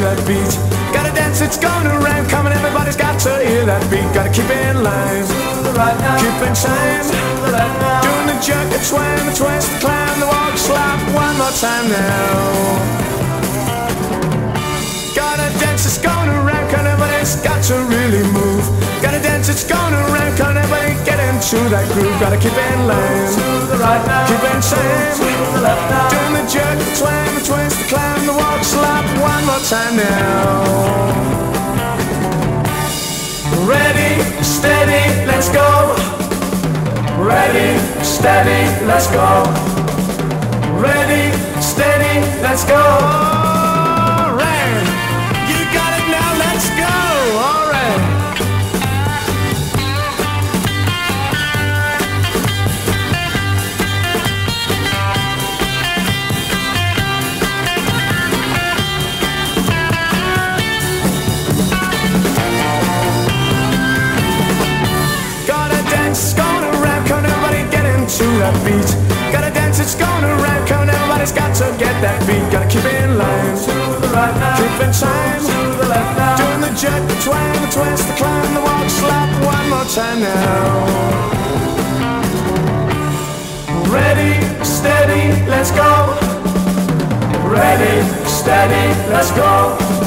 that beat. Gotta dance, it's going around, come on, everybody's got to hear that beat. Gotta keep in line, right now, keep in time. to the left now, Doing the jerk, the twang, the twist, the climb, the walk, slap. One more time now. Gotta dance, it's going around, come on, everybody's got to really move. Gotta dance, it's going around, come on, everybody get into that groove. Gotta keep in line, right now, keep in time. Time now. Ready, steady, let's go. Ready, steady, let's go. Ready, steady, let's go. Beat. Gotta dance, it's going around, come on, oh, everybody's got to get that beat. Gotta keep in line, to the right now, keep in time. to the left now, Doing the jerk, the twang, the twist, the climb, the walk, slap. One more time now. Ready, steady, let's go. Ready, steady, let's go. Ready, steady, let's go.